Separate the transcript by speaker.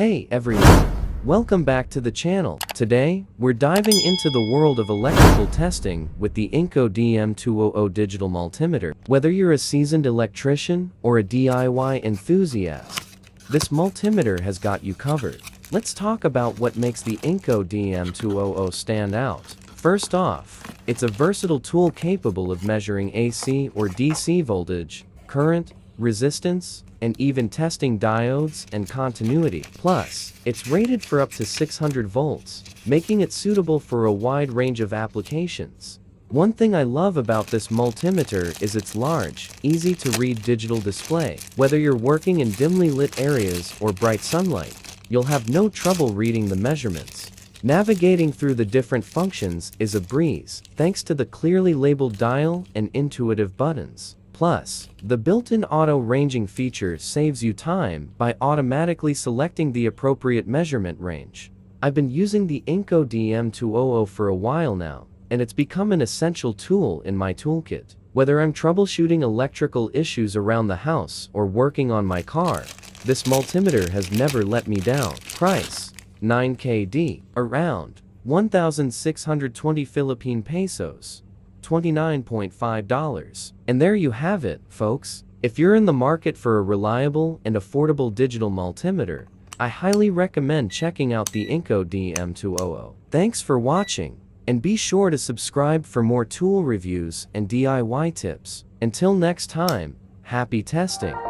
Speaker 1: Hey everyone, welcome back to the channel. Today, we're diving into the world of electrical testing with the Ingco DM200 digital multimeter. Whether you're a seasoned electrician or a DIY enthusiast, this multimeter has got you covered. Let's talk about what makes the Ingco DM200 stand out. First off, it's a versatile tool capable of measuring AC or DC voltage, current, resistance, and even testing diodes and continuity. Plus, it's rated for up to 600 volts, making it suitable for a wide range of applications. One thing I love about this multimeter is its large, easy to read digital display. Whether you're working in dimly lit areas or bright sunlight, you'll have no trouble reading the measurements. Navigating through the different functions is a breeze, thanks to the clearly labeled dial and intuitive buttons. Plus, the built-in auto-ranging feature saves you time by automatically selecting the appropriate measurement range. I've been using the Ingco DM200 for a while now, and it's become an essential tool in my toolkit. Whether I'm troubleshooting electrical issues around the house or working on my car, this multimeter has never let me down. Price 9KD, around 1,620 Philippine pesos. $29.5. And there you have it, folks. If you're in the market for a reliable and affordable digital multimeter, I highly recommend checking out the Ingco DM200. Thanks for watching, and be sure to subscribe for more tool reviews and DIY tips. Until next time, happy testing!